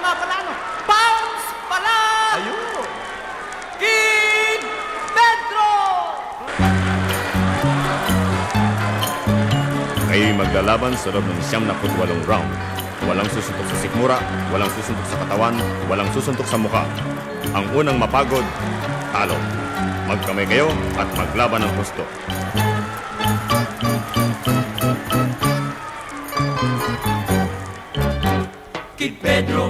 pala, ano? Bounce pala! Ayun! Kid Pedro! Kayo'y maglalaban sa loob ng siyam na putwalong round. Walang susuntok sa sikmura, walang susuntok sa katawan, walang susuntok sa muka. Ang unang mapagod, talo. Magkamay kayo at maglaban ng gusto. Kid Pedro,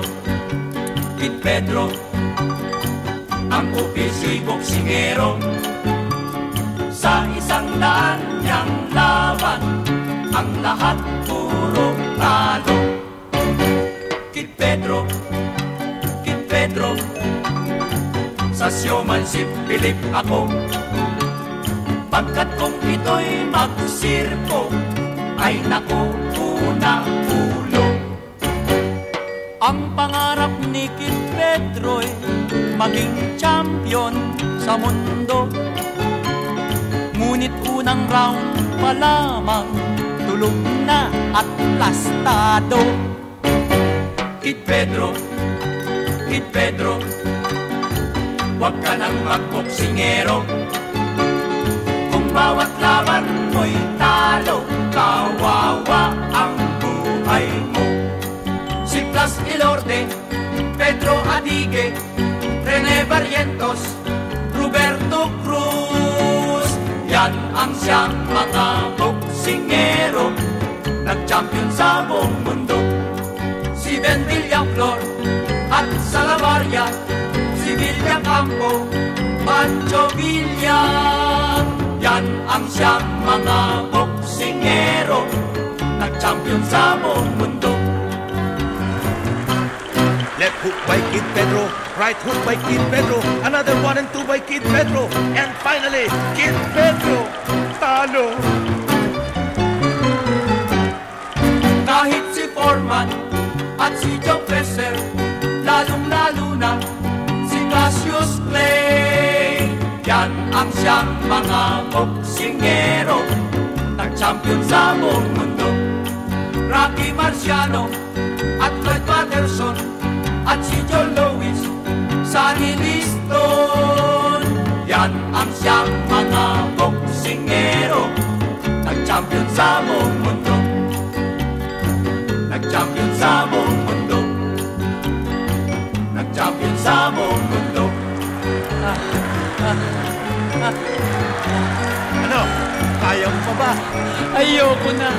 Kid Pedro, ang opisyo'y boksingero. Sa isang daan niyang laban, ang lahat puro talo. Kid Pedro, Kid Pedro, sa showmanship bilib ako. Pagkat kung ito'y magsirko, ay naku, una ulo. Ang pangarap ni Kid Pedro'y maging champion sa mundo. Ngunit unang round pa lamang, tulog na at plastado. Kid Pedro, Kid Pedro, huwag ka nang magboksingero. Kung bawat laban mo'y talo, kawawa ang buhay mo. Si Blas Ilorde, Pedro Adige, Rene Barrientos, Roberto Cruz, yan ang siyang mga boksingero, nag-champion sa buong mundo si Ben Villaflor at Salavaria, si Villacampo, Pancho Villa. Yan ang siyang mga boksingero, by Kid Pedro, right hook by Kid Pedro, another one and two by Kid Pedro, and finally, Kid Pedro, talo! Kahit si Foreman at si Joe Presser, lalong-lalo na si Cassius Clay. Yan ang siyang mga boksingero, nag-champion sa buong mundo. Rocky Marciano si John Lewis, Sonny Liston. Yan ang siyang mga boksingero, nag-champion sa buong mundo Nag-champion sa buong mundo Nag-champion sa buong mundo Ano? Kaya mo pa ba? Ayoko na.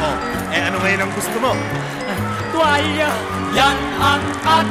Oh, eh ano ngayon ang gusto mo? Tuwalya. Yan ang ating